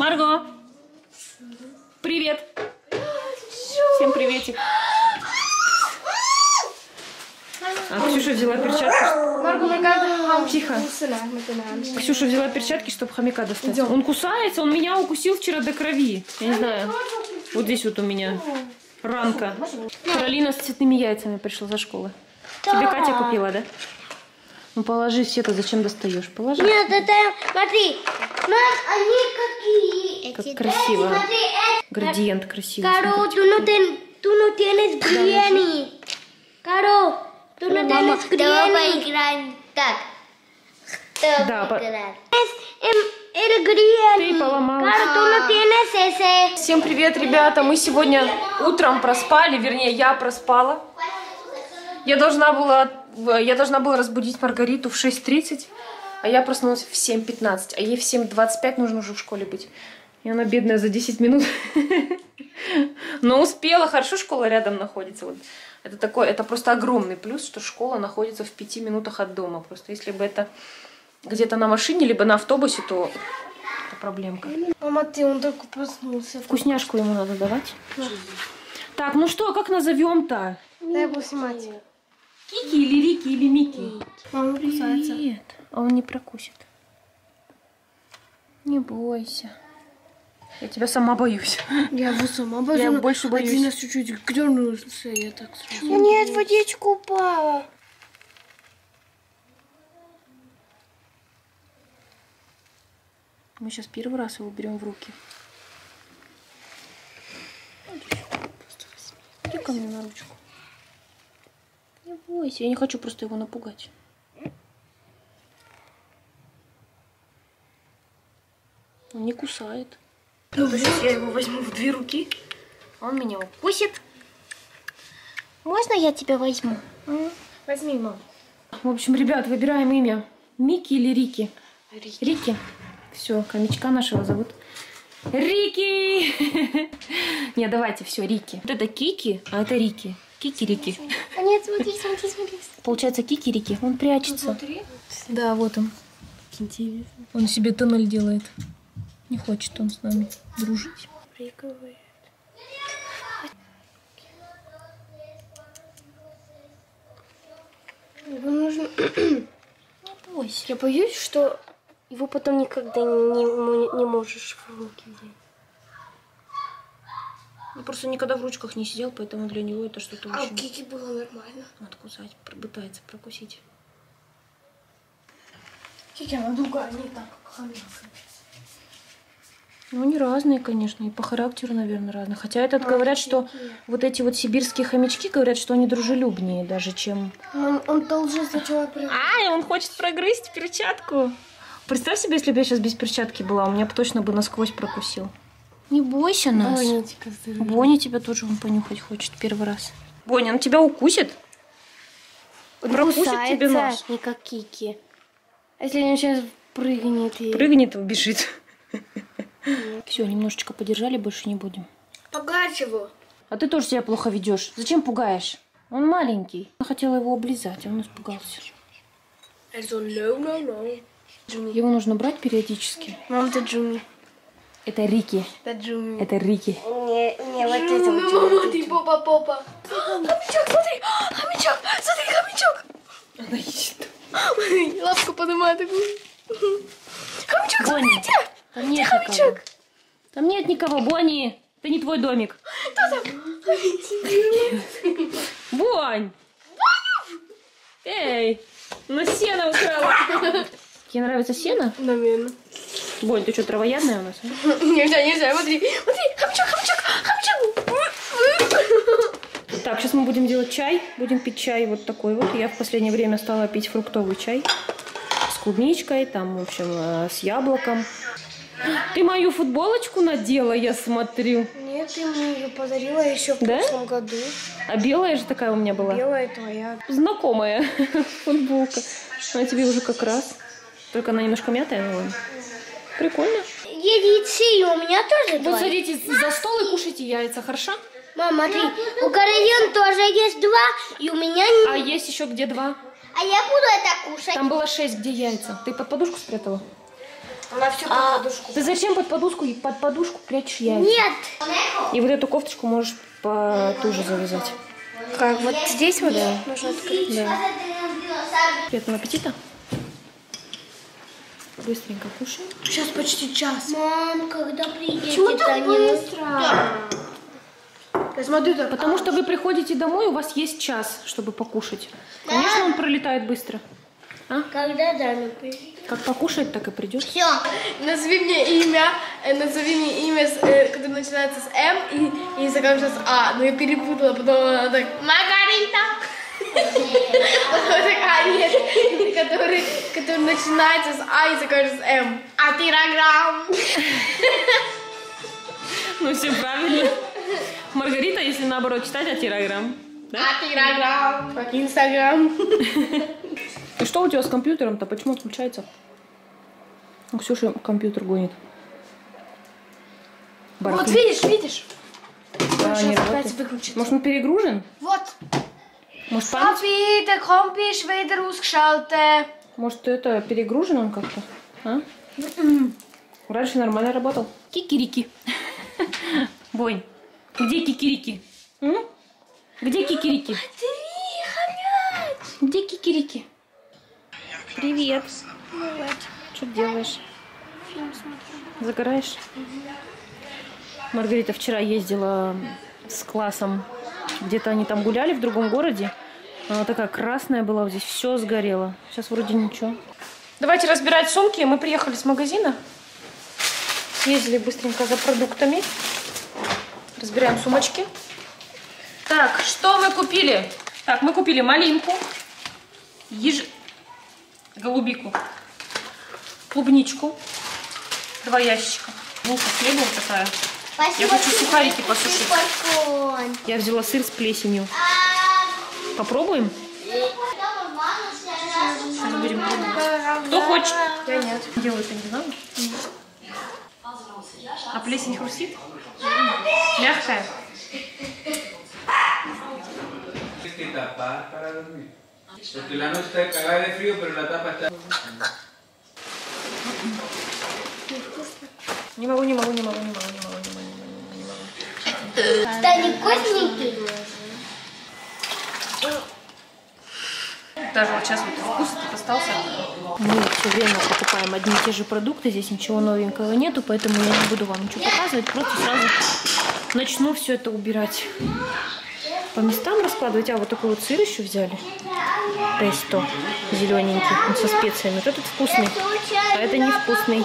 Марго! Привет! Всем приветик! А Ксюша взяла перчатки. Тихо. Ксюша взяла перчатки, чтобы хомяка достать. Он кусается, он меня укусил вчера до крови. Я не знаю. Вот здесь вот у меня ранка. Каролина с цветными яйцами пришла за школы. Тебе Катя купила, да? Ну положи все-то, зачем достаешь? Положи. Нет, это, смотри, мам, они какие? Как Эти, красиво. эти, смотри, э, Градиент красивый. Каро, no, ten- tú no tienes Гренни. Каро, tú no Мама, tienes давай поиграем так. Кто Да, играет? Ты поломала. Каро, tú no tienes ese. Всем привет, ребята! Мы сегодня утром проспали, вернее, я проспала. Я должна была, я должна была разбудить Маргариту в 6.30, а я проснулась в 7.15, а ей в 7.25 нужно уже в школе быть. И она бедная за 10 минут. Но успела, хорошо школа рядом находится. Вот. Это такой, это просто огромный плюс, что школа находится в 5 минутах от дома. Просто если бы это где-то на машине, либо на автобусе, то это проблемка. Мама, ты, он только проснулся. Вкусняшку ему надо давать. Так, ну что, как назовем-то? Дай его снимать. Кики или Рики или Мики? Мама кусается. Привет. А он не прокусит. Не бойся. Я тебя сама боюсь. Я его сама боюсь. Я но больше боюсь. Один раз чуть-чуть дернулся, я так сразу. Нет, водичка упала. Мы сейчас первый раз его берем в руки. Иди ко мне на ручку. Не бойся, я не хочу просто его напугать. Он не кусает. сейчас я его возьму в две руки. Он меня укусит. Можно я тебя возьму? Возьми, мам. В общем, ребят, выбираем имя. Микки или Рики? Рики. Рики. Все, хомячка нашего зовут Рики. Не, давайте, все, Рики. Вот это Кики, а это Рики. Кики, Рики. А нет, смотри, смотри, смотри. Получается, Кики, Рики. Он прячется. Смотри. Да, вот он. Он себе тоннель делает. Не хочет он с нами дружить. Приковывает. Его нужно... Бойся. Я боюсь, что его потом никогда не, мо- не можешь в руки взять. Он просто никогда в ручках не сидел, поэтому для него это что-то А у очень... Кики было нормально. Откусать, пытается прокусить. Кики, она другая, не так, как хомяк. Ну, они разные, конечно, и по характеру, наверное, разные. Хотя этот говорят, что вот эти вот сибирские хомячки говорят, что они дружелюбнее даже, чем... Он, он должен сначала... при- Ай, он хочет прогрызть перчатку. Представь себе, если бы я сейчас без перчатки была, у меня бы точно бы насквозь прокусил. Не бойся нас. Здорово. Боня тебя тоже он понюхать хочет первый раз. Боня, он тебя укусит? Прокусит тебе нос. не как Кики. А если он сейчас прыгнет и... Прыгнет и убежит. Все, немножечко подержали, больше не будем. Погладь его. А ты тоже себя плохо ведешь. Зачем пугаешь? Он маленький. Я хотела его облизать, а он испугался. Его нужно брать периодически. Мам, это Джуми. Это Рики. Это Джуми. Это Рики. Не, не, вот это вот. Мама, ты попа-попа. Хомячок, смотри! Хомячок! Смотри, хомячок! Она ищет. Лапку поднимает такую. Хомячок, Бонни, смотрите! там нет Хомячок! никого. Там нет никого, Бонни. Это не твой домик. Бонь! Эй, ну сено украла. Тебе нравится сено? Наверное. Бонь, ты что, травоядная у нас? а? Нельзя, нельзя, смотри. Смотри, хомячок, хомячок, хомячок. Так, сейчас мы будем делать чай. Будем пить чай вот такой вот. Я в последнее время стала пить фруктовый чай. С клубничкой, там, в общем, э, с яблоком. Ты мою футболочку надела, я смотрю. Нет, ты мне ее подарила еще в Да? прошлом году. А белая же такая у меня была. Белая твоя. Знакомая футболка. Она тебе уже как раз. Только она немножко мятая, но. Прикольно. Яйцы у меня тоже Вот садитесь за стол и кушайте яйца, хорошо? Мам, смотри, у Каролин тоже есть два, и у меня... не- А есть еще где два? А я буду это кушать. Там было шесть, где яйца. Ты под подушку спрятала? Она всю подушку. Ты зачем под подушку и под подушку прячешь яйца? Нет. И вот эту кофточку можешь потуже завязать. Как, вот здесь вот нужно открыть? Да. Приятного аппетита. Быстренько кушаем. Сейчас почти час. Мам, когда приедете, Почему так Данила? быстро? Смотри, так. Потому что вы приходите домой, у вас есть час, чтобы покушать. Конечно, он пролетает быстро. Когда Даня приедет? Как покушает, так и придет. Все. Назови мне имя, э, назови мне имя, с, э, которое начинается с М и, и заканчивается с А. Но я перепутала, потом она так, Маргарита. А, нет, который, который начинается с А и заканчивается с М. Атираграм. Ну, все правильно. Маргарита, если наоборот читать, а тирограмм. Атираграм. Как Инстаграм. И что у тебя с компьютером-то? Почему отключается? У Ксюши компьютер гонит. Вот Барахлит. видишь, видишь? А, не работает. Может, он перегружен? Вот. Может, память? Papi, der Kompi ist wieder ausgeschaltet. Может, это перегружен он как-то? А? Раньше нормально работал. Кикирики. Бонь, где кикирики? М? Где кикирики? Где кикирики? Привет. Что делаешь? Загораешь? Маргарита вчера ездила с классом. Где-то они там гуляли в другом городе. Она такая красная была, вот здесь все сгорело. Сейчас вроде ничего. Давайте разбирать сумки. Мы приехали с магазина. Съездили быстренько за продуктами. Разбираем сумочки. Так, что мы купили? Так, мы купили малинку, еж... голубику, клубничку, два ящика. Булка с хлебом такая. Спасибо. Я хочу сухарики посушить. попкорн. Я взяла сыр с плесенью. Попробуем? Сейчас будем пробовать. Кто хочет? Я нет. Делаю это не надо. А плесень хрустит? Мягкая? Tienes que tapar para dormir. Porque la noche está cagada de frío, pero la tapa está... Не могу, не могу, не могу, не могу, не могу, Даня, вкусненький? Даже вот сейчас вот вкус остался. Мы все время покупаем одни и те же продукты, здесь ничего новенького нету, поэтому я не буду вам ничего показывать, просто сразу начну все это убирать. По местам раскладывать. А, вот такой вот сыр еще взяли. Тесто зелененький, он со специями. Вот этот вкусный, а это невкусный.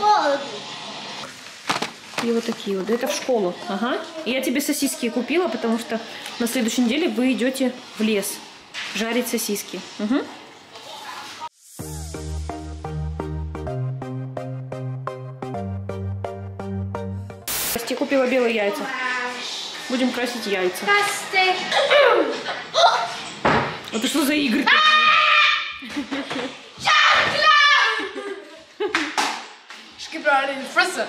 И вот такие вот. Это в школу. Ага. И я тебе сосиски купила, потому что на следующей неделе вы идете в лес жарить сосиски. Угу. Кости купила белые яйца. Будем красить яйца. Это что за игры? Шкипрали Фресса.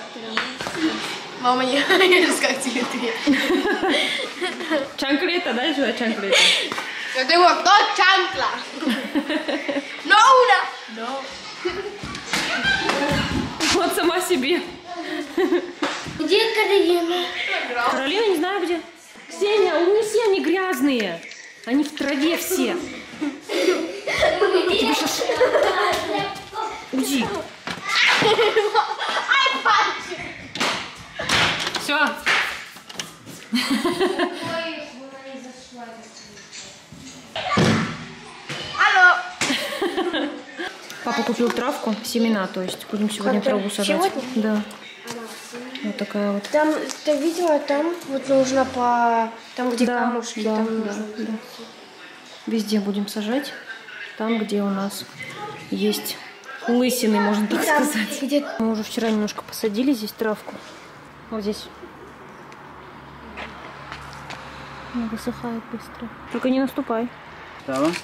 Мама, не знаешь, как тебе ты. Чанклета, дай сюда чанклета. Yo tengo dos chanclas. No una. No. Вот сама себе. Где Каролина? Каролина не знаю где. Ксения, унеси, они грязные. Они в траве все. Тебе Все. Алло. Папа купил травку, семена, то есть будем сегодня траву сажать. Сегодня? Да. Вот такая вот. Там, ты видела, там вот нужно по... Там, где Да, камушки, да, там да, нужно. да. Везде будем сажать. Там, где у нас есть лысины, можно так Там, сказать. где Мы уже вчера немножко посадили здесь травку. Вот здесь. Она высыхает быстро. Только не наступай.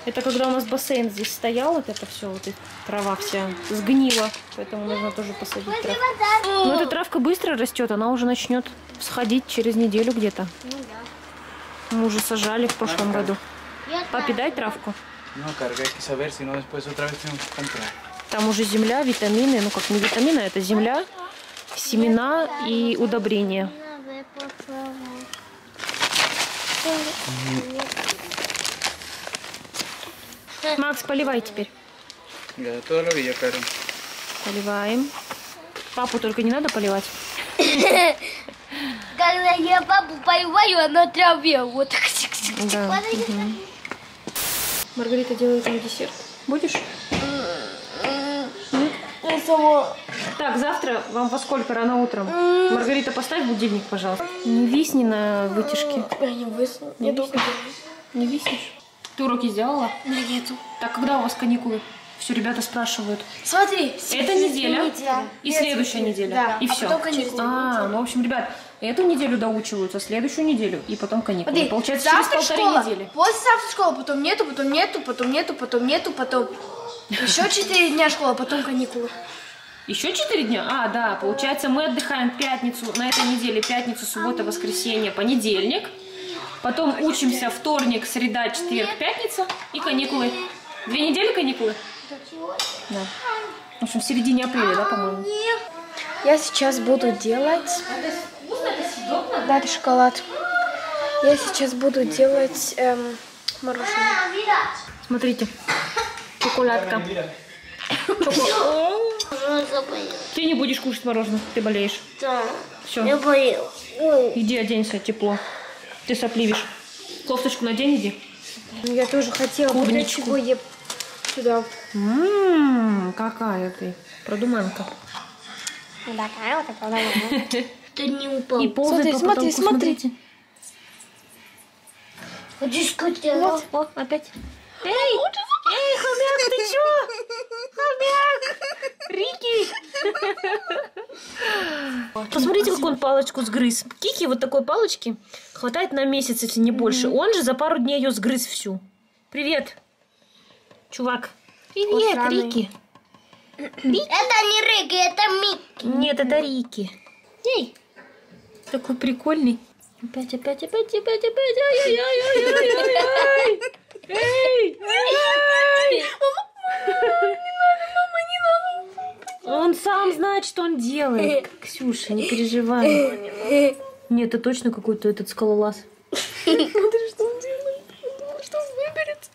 Это когда у нас бассейн здесь стоял, вот это все, вот эта трава вся сгнила. Поэтому нужно тоже посадить травку. Но эта травка быстро растет, она уже начнет всходить через неделю где-то. Мы уже сажали в прошлом году. Папе дай травку. No, carga, hay que saber, si no después otra vez tenemos que comprar. Там уже земля, витамины, ну как не витамины, а это земля, семена и удобрения. Макс, поливай теперь. Que yo quiero. Поливаем. Папу только не надо поливать. Когда я папу поливаю, она траве. Вот так. Да. Маргарита делает мне десерт. Будешь? Сама. Так, завтра вам во сколько рано утром? Маргарита, поставь будильник, пожалуйста. Не висни на вытяжке. Я не высну. Я долго Не виснешь? Ты уроки сделала? Нету. Так, когда у вас каникулы? Все, ребята спрашивают. Смотри. Эта неделя и Нет, следующая неделя. Да, И а все. потом каникулы. А, ну, в общем, ребят, эту неделю доучиваются, следующую неделю и потом каникулы. Смотри, Получается, через завтра полторы школа, недели. После завтра школа, потом нету, потом нету, потом нету, потом нету, потом еще четыре дня школа, потом каникулы. Еще четыре дня? А, да, получается, мы отдыхаем пятницу, на этой неделе пятницу, суббота, воскресенье, понедельник. Потом учимся вторник, среда, четверг, пятница и каникулы. Две недели каникулы? Да. В общем, в середине апреля, да, по-моему? Я сейчас буду делать... Да, это шоколад. Я сейчас буду делать эм, мороженое. Смотрите, шоколадка. Ты не будешь кушать мороженое, ты болеешь. Да. Все, Я болел. Иди оденься, тепло. Ты сопливишь. Кофточку надень, иди. Я тоже хотела, вот Клубничку. чего я сюда. Ммм, какая ты продуманка. Такая вот такая. Ты не упал. И ползай Смотри, по смотри, потолку, смотри. смотрите. Ходи скотина. О, опять. Эй, эй, хомяк, ты чё? Хомяк! Рики! Посмотрите, как он палочку сгрыз. Кики вот такой палочки хватает на месяц, если не больше. Он же за пару дней ее сгрыз всю. Привет, чувак. Привет, сраный. Рики. Это не Рики, это Микки. Нет, это Рики. Эй, такой прикольный. Опять, опять, опять, опять, опять. Ай-яй-яй-яй-яй-яй. Эй, эй. Он сам знает, что он делает. Ксюша, не переживай. Нет, это точно какой-то этот скалолаз. Смотри, что он делает. Что он выберет.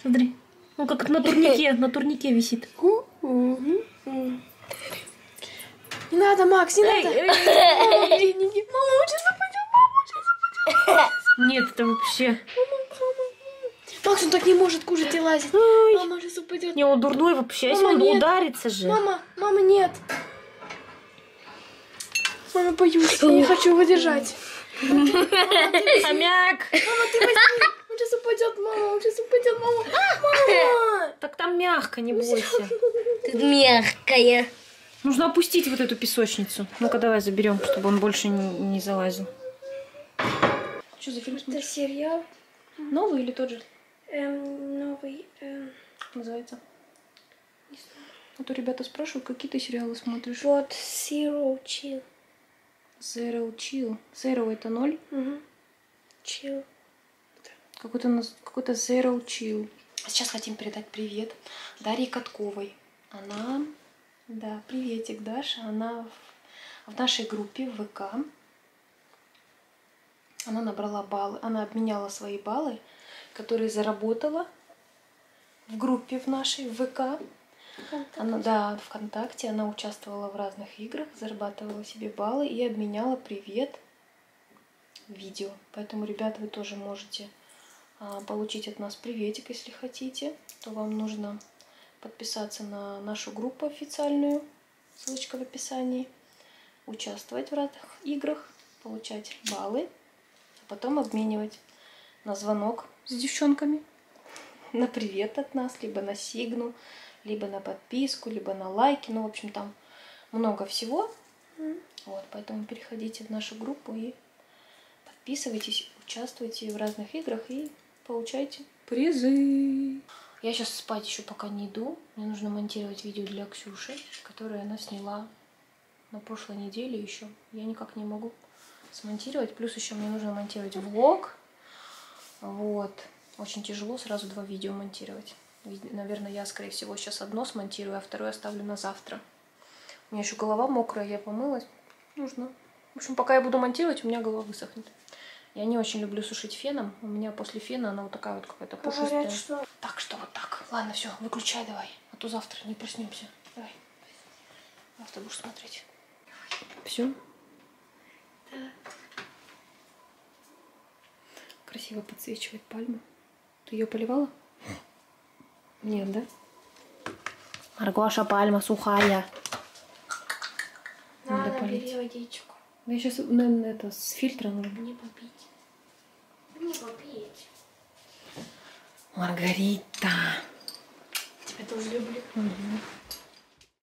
Смотри. Он как на турнике, на турнике висит. Не надо, Макс, не надо. Это вообще... Макс, он так не может кушать и лазить. Ой. Мама, сейчас упадет. Не, он дурной вообще. А если Мама, он нет. ударится же. Мама, мама, нет. Мама, боюсь, я не хочу его держать. Хомяк. Мама, ты возьми. Он сейчас упадет, мама, он сейчас упадет, мама. Мама. Так там мягко, не бойся. Ты мягкая. Нужно опустить вот эту песочницу. Ну-ка, давай заберем, чтобы он больше не, не залазил. Что за фильм Это смотришь? сериал Новый или тот же? эм, новый. эм, Как называется? А то ребята спрашивают, какие ты сериалы смотришь. Вот Zero Chill. Zero Chill. Zero это ноль. Мгм. Chill. Какой-то нас- какой-то Zero Chill. Сейчас хотим передать привет Дарье Катковой. Она, да, приветик, Даша. Она в, в нашей группе в ВК. Она набрала баллы, она обменяла свои баллы, которые заработала в группе в нашей в ВК. Она, да, ВКонтакте она участвовала в разных играх, зарабатывала себе баллы и обменяла привет видео. Поэтому, ребята, вы тоже можете а, получить от нас приветик, если хотите. То вам нужно подписаться на нашу группу официальную, ссылочка в описании, участвовать в разных играх, получать баллы, потом обменивать на звонок с девчонками, на привет от нас, либо на сигну, либо на подписку, либо на лайки. Ну, в общем, там много всего. Вот, поэтому переходите в нашу группу и подписывайтесь, участвуйте в разных играх и получайте призы. Я сейчас спать еще пока не иду. Мне нужно монтировать видео для Ксюши, которое она сняла на прошлой неделе еще. Я никак не могу смонтировать. Плюс еще мне нужно монтировать влог. Вот. Очень тяжело сразу два видео монтировать. Наверное, я, скорее всего, сейчас одно смонтирую, а второе оставлю на завтра. У меня еще голова мокрая, я помылась. Нужно. В общем, пока я буду монтировать, у меня голова высохнет. Я не очень люблю сушить феном. У меня после фена она вот такая вот какая-то пушистая. Говорят, что Так что вот так. Ладно, все, выключай давай. А то завтра не проснемся. Давай. Завтра будешь смотреть. Все? Красиво подсвечивает пальму. Ты ее поливала? Нет, да? Маргоша, пальма сухая. Надо надо полить. водичку. Я сейчас, наверное, это с фильтром. Не попить. Не попить. Маргарита. Тебя тоже люблю. Мгм.